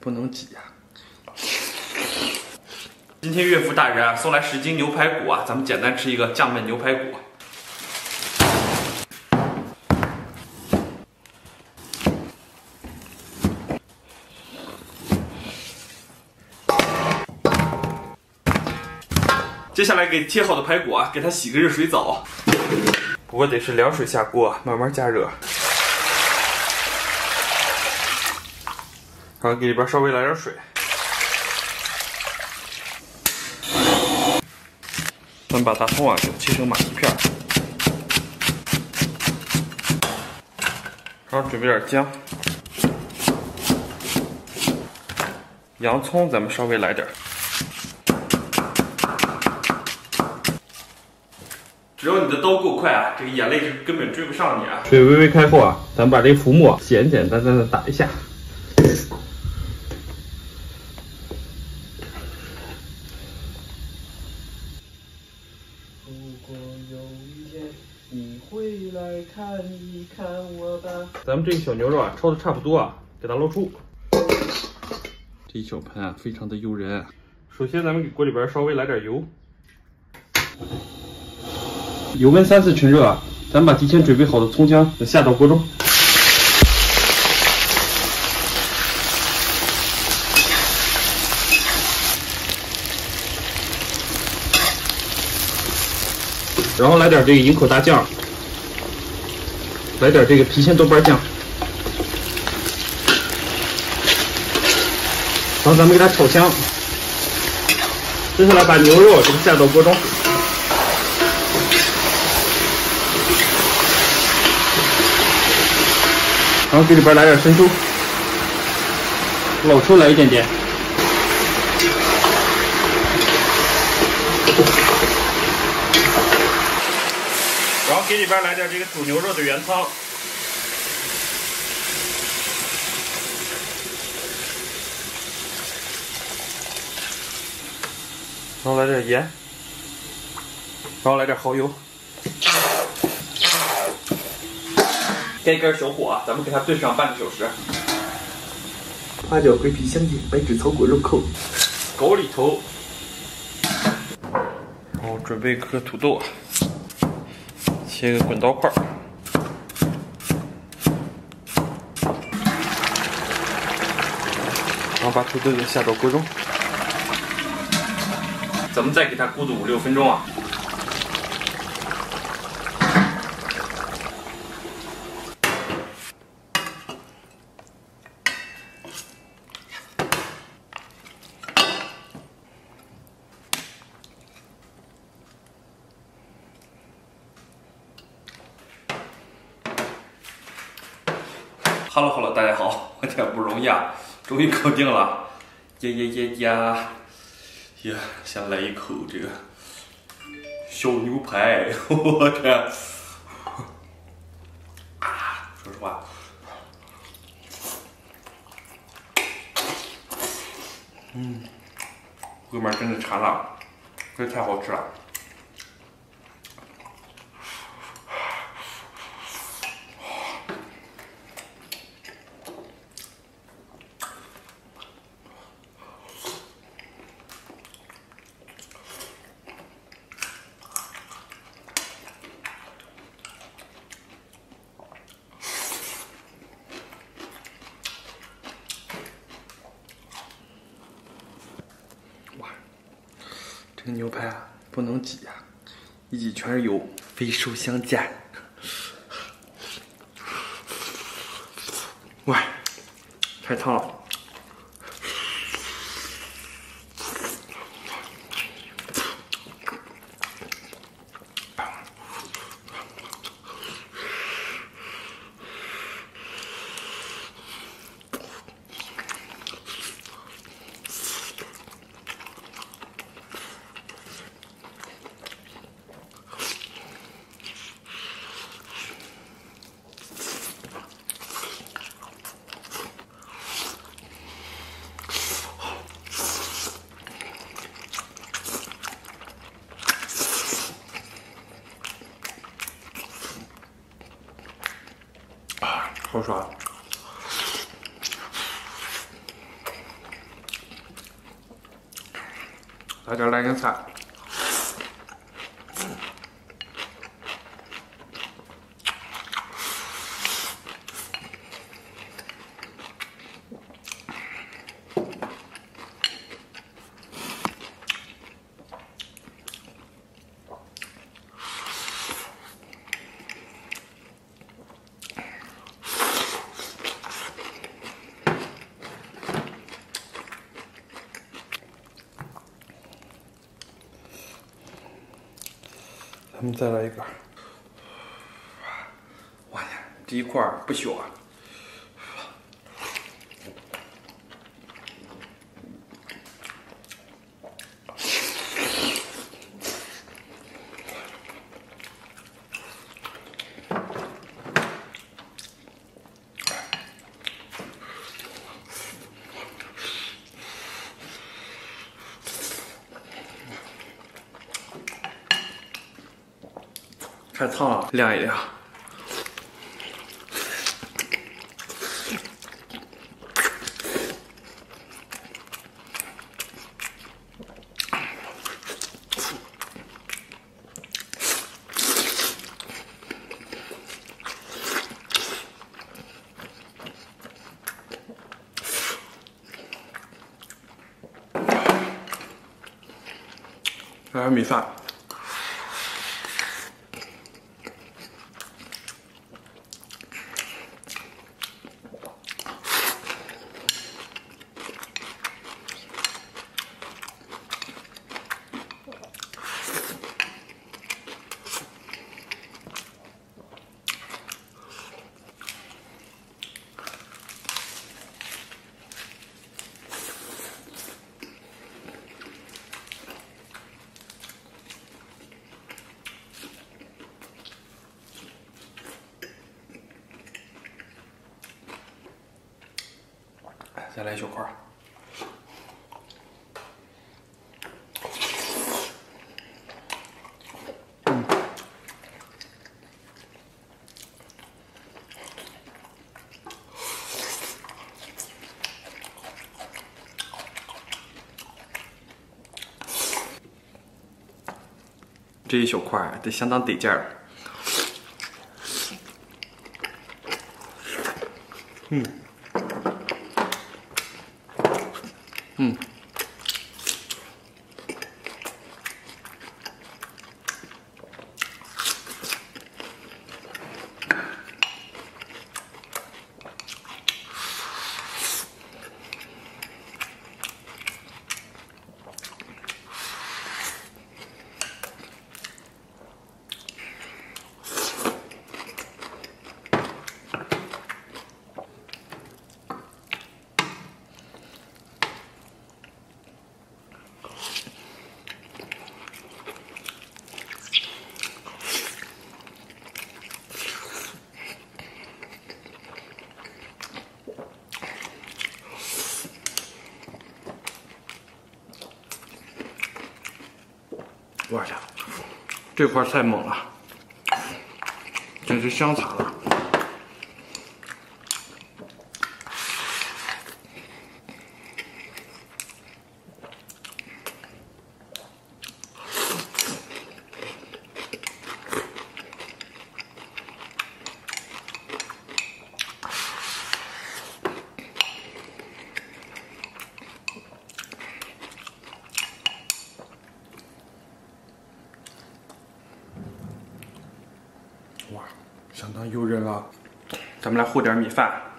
不能挤呀。今天岳父大人啊送来十斤牛排骨啊，咱们简单吃一个酱焖牛排骨。接下来给切好的排骨啊，给它洗个热水澡，不过得是凉水下锅，慢慢加热。然后给里边稍微来点水，咱把大葱啊给它切成马蹄片，然后准备点姜，洋葱咱们稍微来点。只要你的刀够快啊，这个眼泪就根本追不上你啊！水微微开后啊，咱们把这浮沫简简单单的打一下。如果有一天你会来看一看我吧。咱们这个小牛肉啊，焯的差不多啊，给它捞出。这一小盆啊，非常的诱人。首先，咱们给锅里边稍微来点油。油温三四趁热啊，咱们把提前准备好的葱姜下到锅中，然后来点这个营口大酱，来点这个郫县豆瓣酱，然后咱们给它炒香，接下来把牛肉给它下到锅中。然后给里边来点生抽，老抽来一点点，给里边来点这个煮牛肉的原汤，然后来点盐，然后来点蚝油。盖盖小火啊，咱们给它炖上半个小时。花椒、桂皮、香叶、白芷、草果、肉蔻，狗里头。然后准备一颗土豆，切个滚刀块。然后把土豆给下到锅中，咱们再给它咕嘟五六分钟啊。Hello，Hello，大家好，我天不容易啊，终于搞定了，呀呀呀呀，呀，先来一口这个小牛排，我天，啊，说实话，嗯，外面真的馋了，这太好吃了。这个牛排啊，不能挤呀，一挤全是油，肥瘦相间。哇，太烫了。不说，大家来点菜。我们再来一个。哇呀，这一块不小啊！太烫了，晾一晾。来米饭。再来一小块。这一小块得相当得劲儿。嗯。我去，这块太猛了，真是香惨了。哇，相当诱人了！咱们来和点米饭。